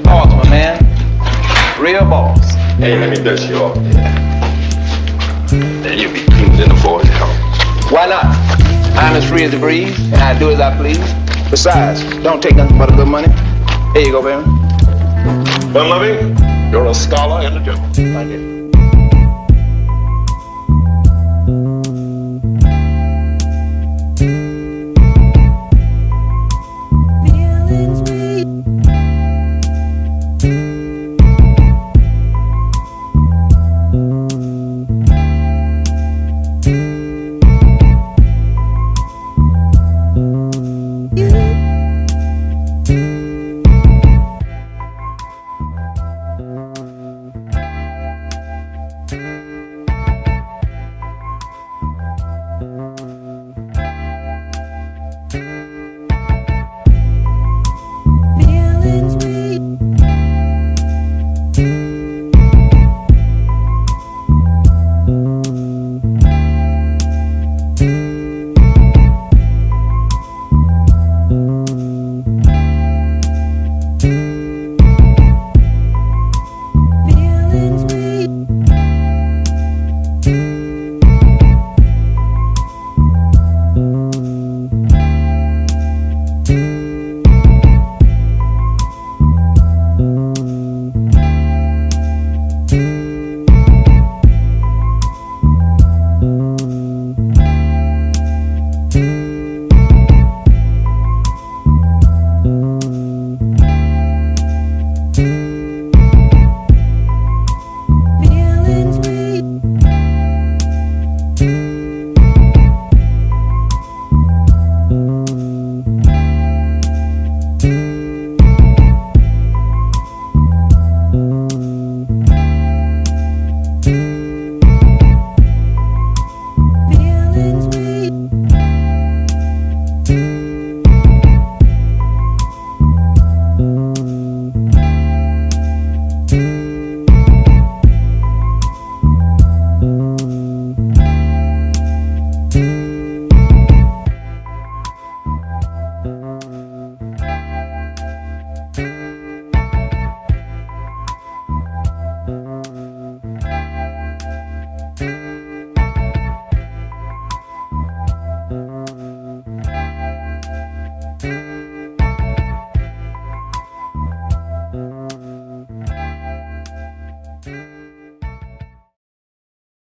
Richard North, my man. Real boss. Hey, let me dust you off. Then you'll be cleaner than the boy's house. Why not? I'm as free as the breeze, and I do as I please. Besides, don't take nothing but a good money. Here you go, baby. Well, Lovey, you're a scholar and a gentleman. Thank you.